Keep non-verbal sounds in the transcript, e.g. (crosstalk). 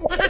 What? (laughs)